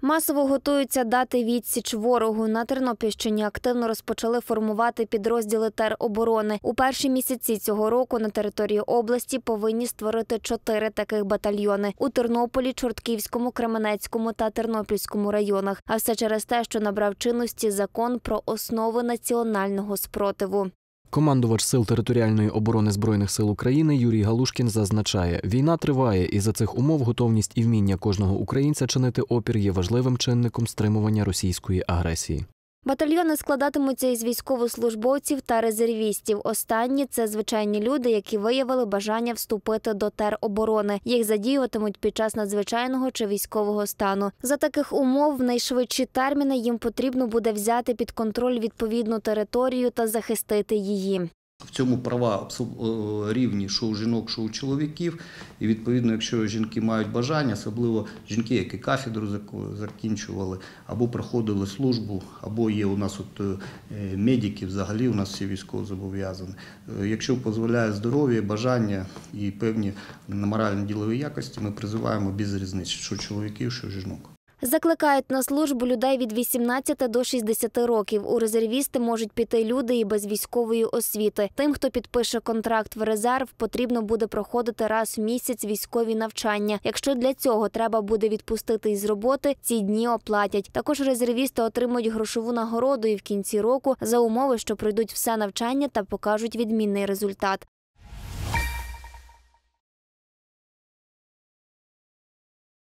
Масово готуються дати відсіч ворогу. На Тернопільщині активно розпочали формувати підрозділи тероборони. У перші місяці цього року на території області повинні створити чотири таких батальйони у Тернополі, Чортківському, Кременецькому та Тернопільському районах. А все через те, що набрав чинності закон про основи національного спротиву. Командувач сил територіальної оборони збройних сил України Юрій Галушкін зазначає, війна триває, і за цих умов готовність і вміння кожного українця чинити опір є важливим чинником стримування російської агресії. Батальйони складатимуться із військовослужбовців та резервістів. Останні це звичайні люди, які виявили бажання вступити до тероборони. Їх задіюватимуть під час надзвичайного чи військового стану. За таких умов в найшвидші терміни їм потрібно буде взяти під контроль відповідну територію та захистити її. В цьому права е, рівні, що у жінок, що у чоловіків. І відповідно, якщо жінки мають бажання, особливо жінки, які кафедру закінчували, або проходили службу, або є у нас от е, медики, взагалі у нас всі військово зобов'язані. Е, Якщо дозволяє здоров'я, бажання і певні моральні ділові якості, ми призиваємо без різниці, що чоловіків, що жінок. Закликають на службу людей від 18 до 60 років. У резервісти можуть піти люди і без військової освіти. Тим, хто підпише контракт в резерв, потрібно буде проходити раз в місяць військові навчання. Якщо для цього треба буде відпустити із роботи, ці дні оплатять. Також резервісти отримують грошову нагороду і в кінці року за умови, що пройдуть все навчання та покажуть відмінний результат.